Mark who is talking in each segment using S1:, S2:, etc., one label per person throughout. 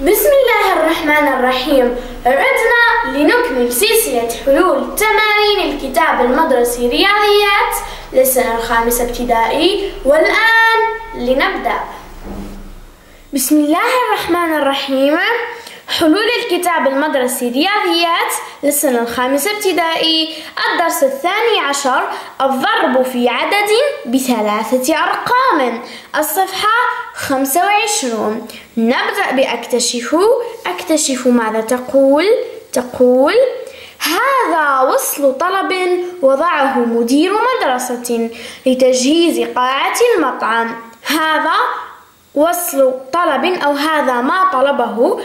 S1: بسم الله الرحمن الرحيم. عدنا لنكمل سلسلة حلول تمارين الكتاب المدرسي رياضيات للسنة الخامسة ابتدائي والآن لنبدأ. بسم الله الرحمن الرحيم. حلول الكتاب المدرسي رياضيات للسنة الخامسة ابتدائي الدرس الثاني عشر الضرب في عدد بثلاثة أرقام. الصفحة خمسة وعشرون. نبدأ بأكتشف أكتشف ماذا تقول؟ تقول هذا وصل طلب وضعه مدير مدرسة لتجهيز قاعة المطعم. هذا وصل طلب أو هذا ما طلبه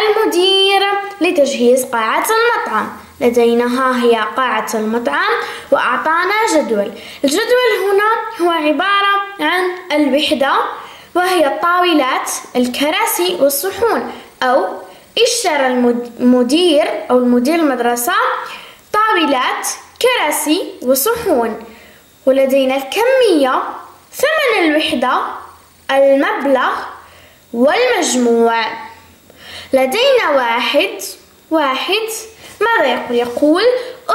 S1: المدير لتجهيز قاعة المطعم. لدينا ها هي قاعة المطعم وأعطانا جدول. الجدول هنا هو عبارة عن الوحدة وهي الطاولات الكراسي والصحون أو اشترى المدير أو المدير المدرسة طاولات كراسي وصحون. ولدينا الكمية ثمن الوحدة المبلغ والمجموع. لدينا واحد واحد. ماذا يقول؟ يقول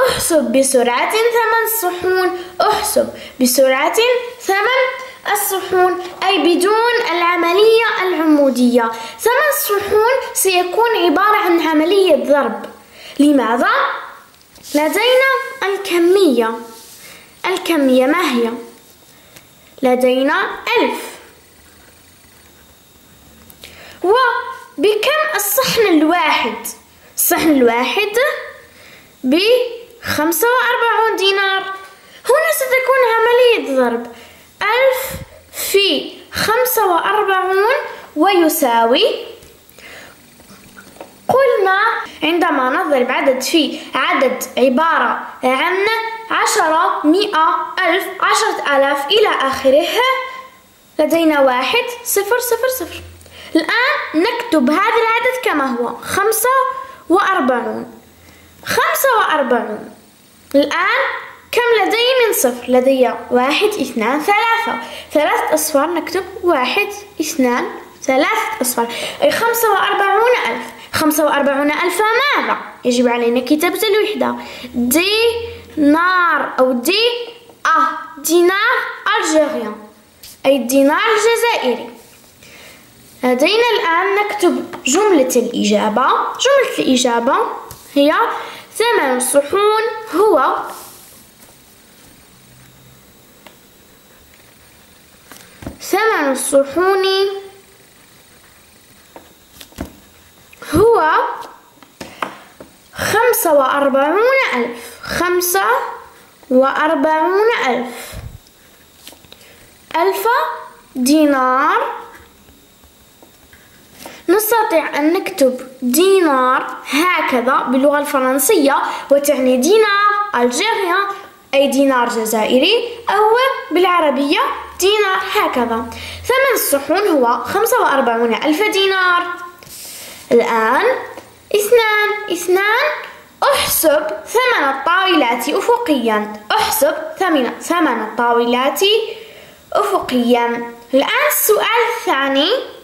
S1: احسب بسرعة ثمن الصحون. احسب بسرعة ثمن الصحون أي بدون العملية العمودية. ثمن الصحون سيكون عبارة عن عملية ضرب. لماذا؟ لدينا الكمية. الكمية ما هي؟ لدينا ألف. وبكم الصحن الواحد؟ الصحن الواحد بخمسة وأربعون دينار. هنا ستكون عملية ضرب. ألف في خمسة وأربعون ويساوي قلنا عندما نضرب عدد في عدد عبارة عن عشرة مئة ألف عشرة آلاف إلى آخره لدينا واحد صفر صفر صفر. الآن نكتب هذا العدد كما هو خمسة وأربعون. خمسة وأربعون. الآن كم لدي من صفر؟ لدي واحد اثنان ثلاثة. ثلاثة أصفار نكتب واحد اثنان ثلاثة أصفار. أي خمسة وأربعون ألف. خمسة وأربعون ألف ماذا؟ يجب علينا كتابة الوحدة. دينار أو دي أه دينار ألجيريان. أي الدينار الجزائري. لدينا الآن نكتب جملة الإجابة. جملة الإجابة هي ثمن الصحون هو ثمن الصحون هو خمسة وأربعون ألف. خمسة وأربعون ألف. ألف دينار. نستطيع أن نكتب دينار هكذا باللغة الفرنسية وتعني دينار ألجيريا أي دينار جزائري أو بالعربية دينار هكذا. ثمن الصحون هو خمسة وأربعون ألف دينار. الآن اثنان اثنان أحسب ثمن الطاولات أفقيا. أحسب ثمن ثمن الطاولات أفقيا. الآن السؤال الثاني.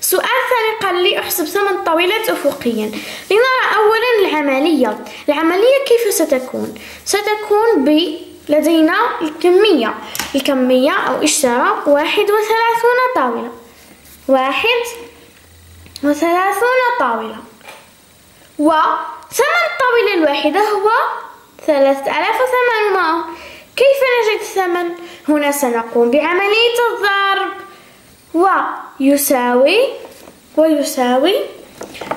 S1: سؤال ثاني قال لي أحسب ثمن طاولات أفقيا. لنرى أولا العملية. العملية كيف ستكون؟ ستكون ب لدينا الكمية. الكمية أو إشترى واحد وثلاثون طاولة. واحد وثلاثون طاولة. وثمن الطاولة الواحدة هو ثلاثة آلاف وثمانمائة. كيف نجد الثمن؟ هنا سنقوم بعملية الضرب. ويساوي ويساوي.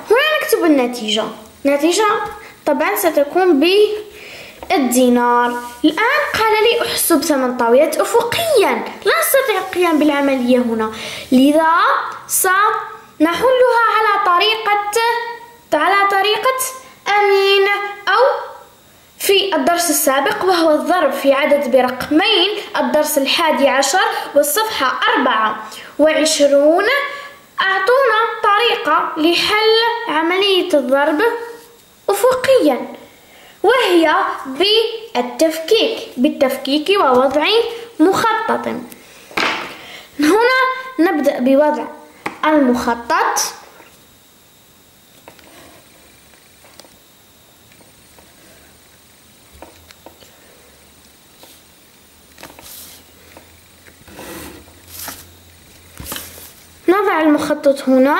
S1: هنا نكتب النتيجة. النتيجة طبعا ستكون بالدينار. الآن قال لي أحسب ثمن طاولات أفقيا. لا أستطيع القيام بالعملية هنا. لذا سنحلها على طريقة على طريقة أمين أو في الدرس السابق وهو الضرب في عدد برقمين الدرس الحادي عشر والصفحة أربعة وعشرون. أعطونا طريقة لحل عملية الضرب أفقيا وهي بالتفكيك بالتفكيك ووضع مخطط. هنا نبدأ بوضع المخطط. المخطط هنا.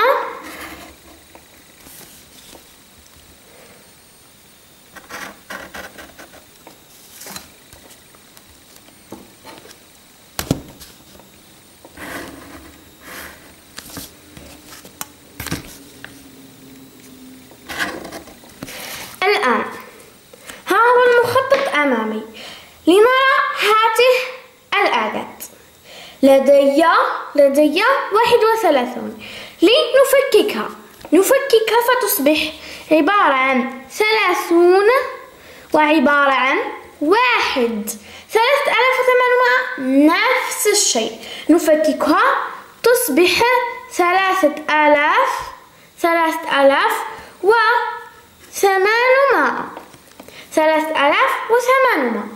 S1: الآن ها هو المخطط أمامي. لنرى هاته الآلات. لدي لدي واحد وثلاثون. لنفككها نفككها. فتصبح عبارة عن ثلاثون وعبارة عن واحد. ثلاثة آلاف وثمانمائة نفس الشيء. نفككها تصبح ثلاثة آلاف ثلاثة آلاف و ثمانمائة ثلاثة آلاف وثمانمائة.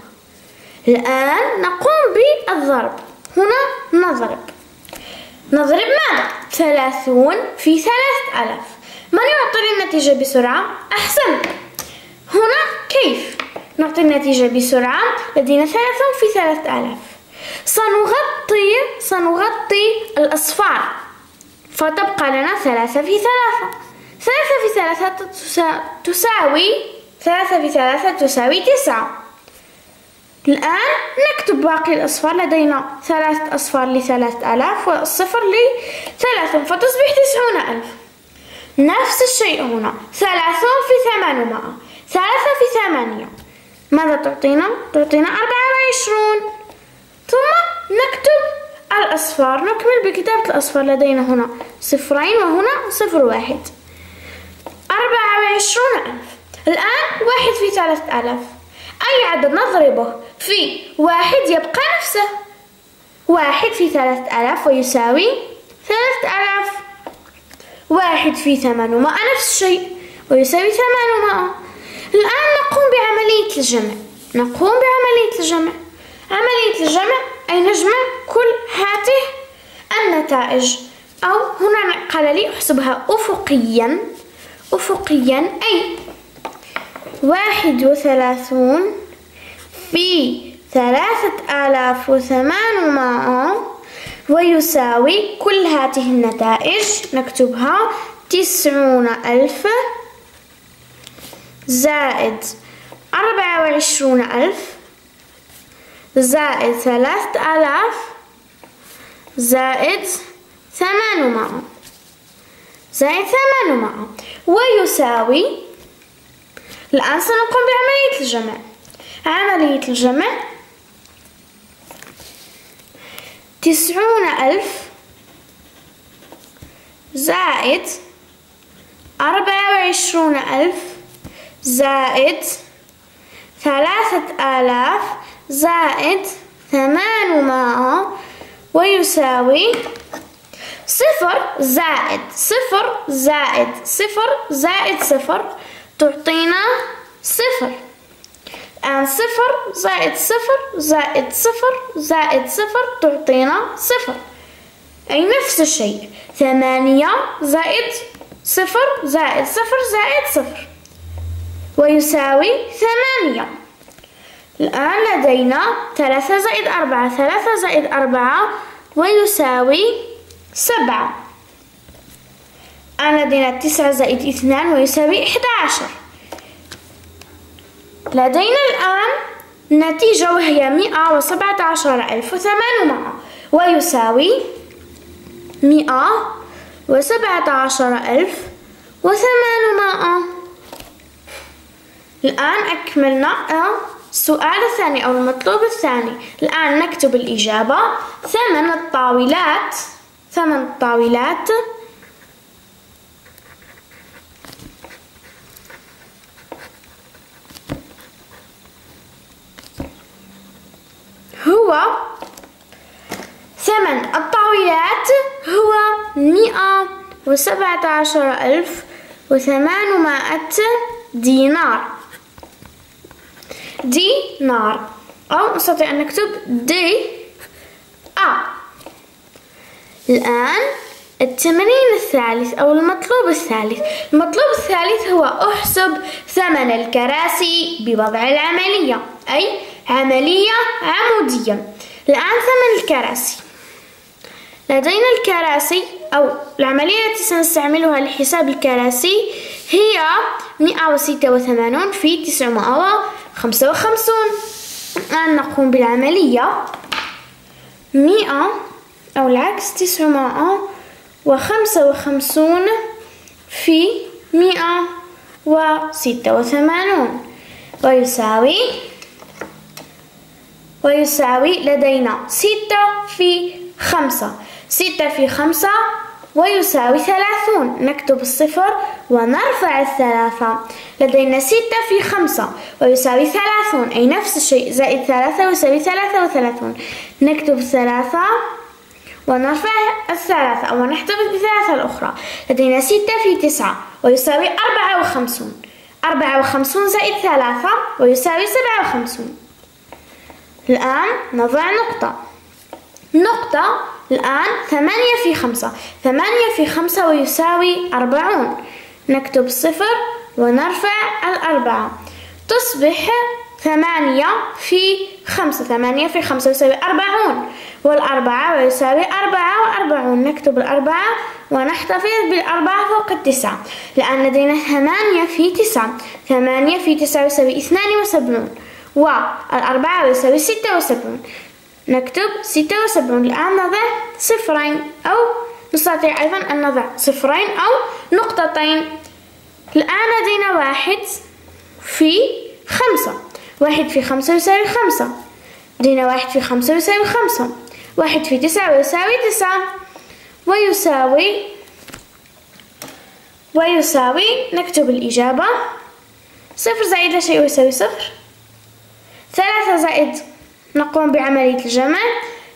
S1: الآن نقوم بالضرب. هنا نضرب. نضرب ماذا؟ ثلاثون في ثلاثة آلاف. من يعطي النتيجة بسرعة؟ أحسن. هنا كيف؟ نعطي النتيجة بسرعة. لدينا ثلاثون في ثلاثة آلاف. سنغطي سنغطي الأصفار. فتبقى لنا ثلاثة في ثلاثة. ثلاثة في ثلاثة تساوي ثلاثة في ثلاثة تساوي تسعة. الآن نكتب باقي الأصفار. لدينا ثلاثة أصفار لثلاثة آلاف والصفر لثلاثة فتصبح تسعون ألف. نفس الشيء هنا. ثلاثون في ثمانمائة ثلاثة في ثمانية. ماذا تعطينا؟ تعطينا أربعة وعشرون ثم نكتب الأصفار. نكمل بكتابة الأصفار. لدينا هنا صفرين وهنا صفر واحد. أربعة وعشرون ألف. الآن واحد في ثلاثة آلاف. أي عدد نضربه في واحد يبقى نفسه. واحد في ثلاثة آلاف ويساوي ثلاثة آلاف. واحد في ثمانمائة نفس الشيء ويساوي ثمانمائة. الآن نقوم بعملية الجمع. نقوم بعملية الجمع. عملية الجمع أي نجمع كل هاته النتائج. أو هنا قال لي أحسبها أفقيا. أفقيا أي واحد وثلاثون في ثلاثة آلاف وثمانمائة ويساوي كل هذه النتائج نكتبها تسعون ألف زائد أربعة وعشرون ألف زائد ثلاثة آلاف زائد ثمانمائة زائد ثمانمائة ويساوي الآن سنقوم بعملية الجمع. عملية الجمع. تسعون ألف زائد أربعة وعشرون ألف زائد ثلاثة آلاف زائد ثمانمائة ويساوي صفر زائد صفر زائد صفر زائد صفر تعطينا صفر. الآن صفر زائد صفر زائد صفر زائد صفر تعطينا صفر. أي نفس الشيء. ثمانية زائد صفر زائد صفر زائد صفر. ويساوي ثمانية. الآن لدينا ثلاثة زائد أربعة. ثلاثة زائد أربعة ويساوي سبعة. الآن لدينا تسعة زائد اثنان ويساوي إحدى عشر. لدينا الآن نتيجة وهي مئة وسبعة عشر ألف وثمانمائة ويساوي مئة وسبعة عشر ألف وثمانمائة الآن أكملنا. السؤال الثاني أو المطلوب الثاني. الآن نكتب الإجابة. ثمن الطاولات. ثمن الطاولات. هو ثمن الطاولات هو مئة وسبعة عشر ألف وثمانمائة دينار. دينار. أو نستطيع أن نكتب دي أ الآن التمرين الثالث أو المطلوب الثالث. المطلوب الثالث هو أحسب ثمن الكراسي بوضع العملية أي عملية عمودية. الآن ثمن الكراسي. لدينا الكراسي أو العملية التي سنستعملها لحساب الكراسي هي 186 في 955 الآن نقوم بالعملية. 100 أو العكس 955 في 186 ويساوي ويساوي لدينا ستة في خمسة. ستة في خمسة ويساوي ثلاثون. نكتب الصفر ونرفع الثلاثة. لدينا ستة في خمسة ويساوي ثلاثون. أي نفس الشيء. زائد ثلاثة يساوي ثلاثة وثلاثون. نكتب ثلاثة ونرفع الثلاثة. ونحتفظ بثلاثة الأخرى. لدينا ستة في تسعة ويساوي أربعة وخمسون. أربعة وخمسون زائد ثلاثة ويساوي سبعة وخمسون. الآن نضع نقطة. نقطة الآن ثمانية في خمسة. ثمانية في خمسة ويساوي أربعون. نكتب صفر ونرفع الأربعة. تصبح ثمانية في خمسة. ثمانية في خمسة يساوي أربعون. والأربعة ويساوي أربعة وأربعون. نكتب الأربعة ونحتفظ بالأربعة فوق التسعة. لأن لدينا ثمانية في تسعة. ثمانية في تسعة يساوي اثنان وسبعون. والأربعة يساوي ستة وسبعون. نكتب ستة وسبعون. الآن نضع صفرين أو نستطيع أيضا أن نضع صفرين أو نقطتين. الآن لدينا واحد في خمسة. واحد في خمسة يساوي خمسة. لدينا واحد في خمسة يساوي خمسة. واحد في تسعة ويساوي تسعة. ويساوي ويساوي نكتب الإجابة. صفر زائد لا شيء يساوي صفر. ثلاثة زائد نقوم بعملية الجمع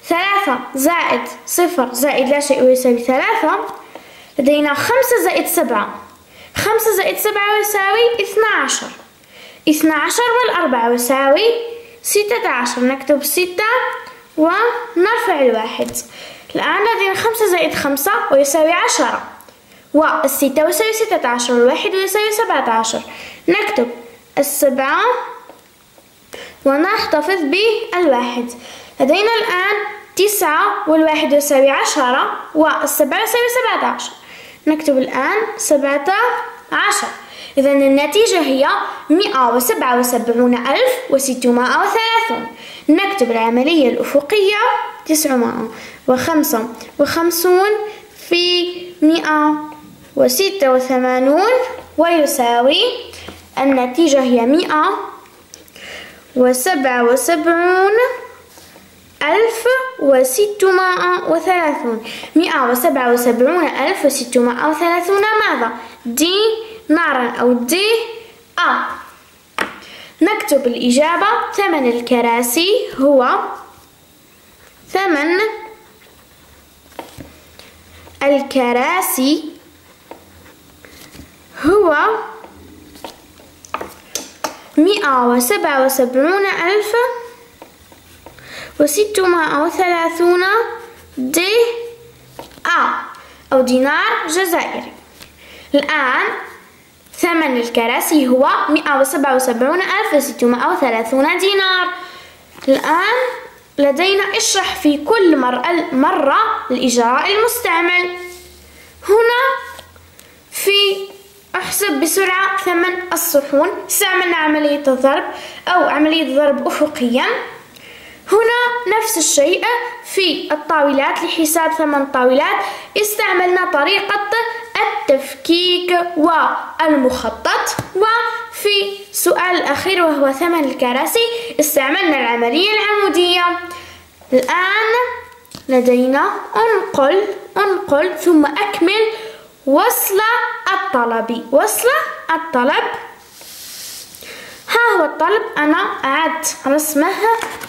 S1: ثلاثة زائد صفر زائد لا شيء يساوي ثلاثة. لدينا خمسة زائد سبعة. خمسة زائد سبعة يساوي اثنا عشر اثنا عشر والأربعة يساوي ستة عشر. نكتب ستة ونرفع الواحد. الآن لدينا خمسة زائد خمسة ويساوي عشرة. والستة يساوي ستة عشر. والواحد يساوي سبعة عشر. نكتب السبعة ونحتفظ بالواحد. لدينا الآن تسعة والواحد يساوي عشرة والسبعة يساوي سبعة عشر. نكتب الآن سبعة عشر. إذا النتيجة هي مئة وسبعة وسبعون ألف وستمائة وثلاثون. نكتب العملية الأفقية تسعمائة وخمسة وخمسون في مئة وستة وثمانون ويساوي النتيجة هي مئة وسبعة وسبعون ألف وستمائة وثلاثون. مئة وسبعة وسبعون ألف وستمائة وثلاثون ماذا؟ دي نارا أو دي أ نكتب الإجابة. ثمن الكراسي هو ثمن الكراسي هو مئة وسبعة وسبعون ألف وستمائة وثلاثون دي أ أو دينار جزائري. الآن ثمن الكراسي هو مئة وسبعة وسبعون ألف وستمائة وثلاثون دينار. الآن لدينا اشرح في كل مرة الإجراء المستعمل. هنا في أحسب بسرعة ثمن الصحون استعملنا عملية الضرب أو عملية ضرب أفقيا. هنا نفس الشيء في الطاولات لحساب ثمن الطاولات استعملنا طريقة التفكيك والمخطط. وفي سؤال الأخير وهو ثمن الكراسي استعملنا العملية العمودية. الآن لدينا أنقل أنقل ثم أكمل وصل الطلب. وصل الطلب. ها هو الطلب. أنا أعدت رسمه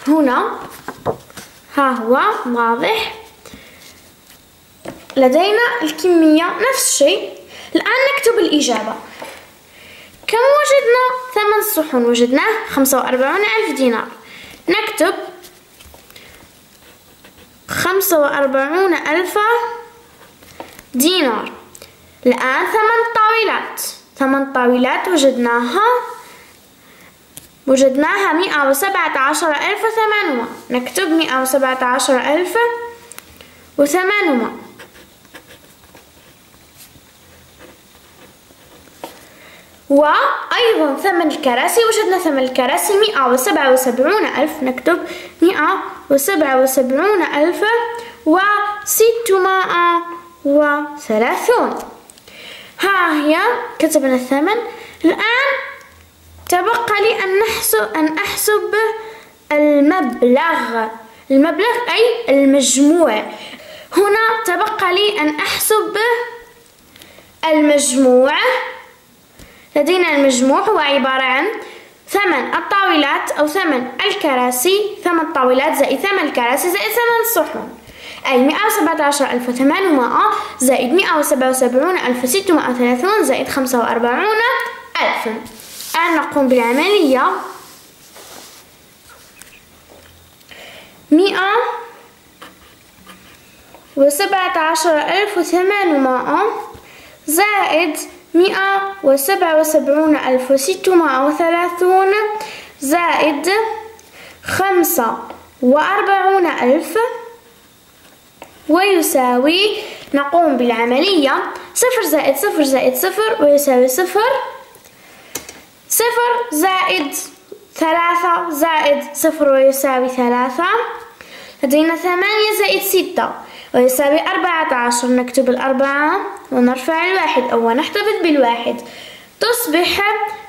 S1: هنا. ها هو. واضح. لدينا الكمية نفس الشيء. الآن نكتب الإجابة. كم وجدنا؟ ثمن صحون وجدناه خمسة وأربعون ألف دينار. نكتب خمسة وأربعون ألف دينار. الآن ثمان طاولات. ثمان طاولات وجدناها. وجدناها مئة وسبعة عشر ألف وثمانمائة نكتب مئة وسبعة عشر ألف وثمانمائة وأيضا ثمن الكراسي. وجدنا ثمن الكراسي مئة وسبعة وسبعون ألف. نكتب مئة وسبعة وسبعون ألف وستمائة وثلاثون. ها هي كتبنا الثمن. الآن تبقى لي أن نحسب أن أحسب المبلغ. المبلغ أي المجموع. هنا تبقى لي أن أحسب المجموع. لدينا المجموع هو عبارة عن ثمن. الطاولات أو ثمن الكراسي. ثمن الطاولات زائد ثمن الكراسي زائد ثمن الصحون أي مئة وسبعة عشر ألف وثمانمائة زائد مئة وسبعة وسبعون ألف ستمائة وثلاثون زائد خمسة وأربعون ألف. الآن نقوم بالعملية. مئة وسبعة عشر ألف وثمانمائة زائد مئة وسبعة وسبعون ألف وستمائة وثلاثون زائد خمسة وأربعون ألف ويساوي نقوم بالعملية صفر زائد صفر زائد صفر ويساوي صفر صفر زائد ثلاثة زائد صفر ويساوي ثلاثة. لدينا ثمانية زائد ستة ويساوي أربعة عشر نكتب الأربعة ونرفع الواحد أو نحتفظ بالواحد. تصبح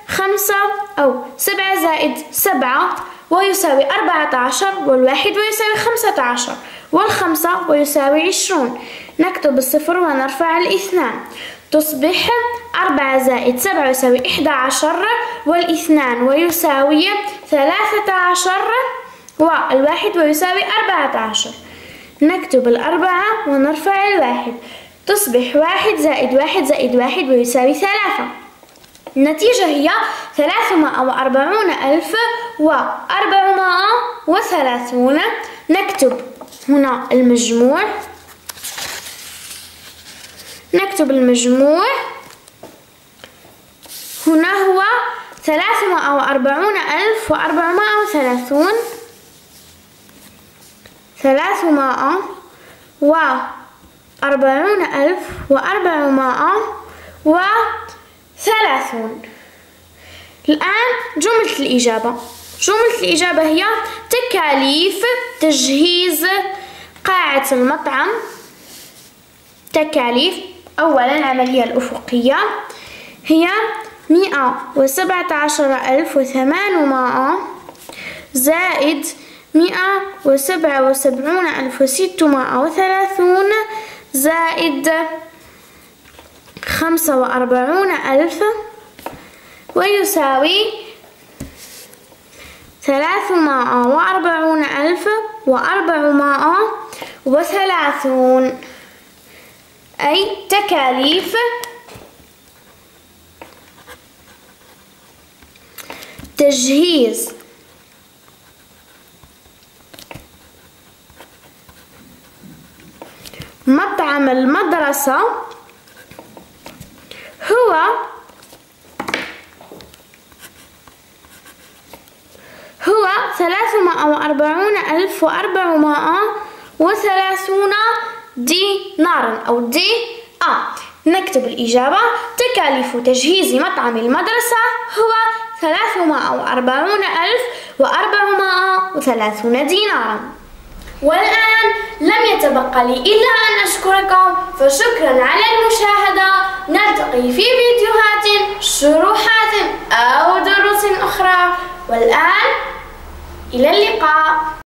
S1: خمسة أو سبعة زائد سبعة ويساوي أربعة عشر والواحد ويساوي خمسة عشر والخمسة ويساوي عشرون. نكتب الصفر ونرفع الاثنان. تصبح أربعة زائد سبعة يساوي إحدى عشر والاثنان ويساوي ثلاثة عشر والواحد ويساوي أربعة عشر. نكتب الأربعة ونرفع الواحد. تصبح واحد زائد واحد زائد واحد ويساوي ثلاثة. النتيجة هي ثلاثمائة وأربعون ألف وأربعمائة وثلاثون نكتب هنا المجموع. نكتب المجموع. هنا هو ثلاثمائة وأربعون ألف وأربعمائة وثلاثون. ثلاثمائة وأربعون ألف وأربعمائة وثلاثون. الآن جملة الإجابة. جملة الإجابة هي؟ تكاليف تجهيز قاعة المطعم. تكاليف أولا العملية الأفقية هي مئة وسبعة عشر ألف وثمانمائة زائد مئة وسبعة وسبعون ألف وستمائة وثلاثون زائد خمسة وأربعون ألف ويساوي ثلاثمائة وأربعون ألف وأربعمائة وثلاثون. أي تكاليف. تجهيز. مطعم المدرسة. هو هو ثلاثمائة وأربعون ألف وأربعمائة وثلاثون دينارا أو دي آه نكتب الإجابة. تكاليف تجهيز مطعم المدرسة هو ثلاثمائة وأربعون ألف وأربعمائة وثلاثون دينارا. والآن لم يتبقى لي إلا أن أشكركم فشكرا على المشاهدة. نلتقي في فيديوهات شروحات أو دروس أخرى. والآن إلى اللقاء.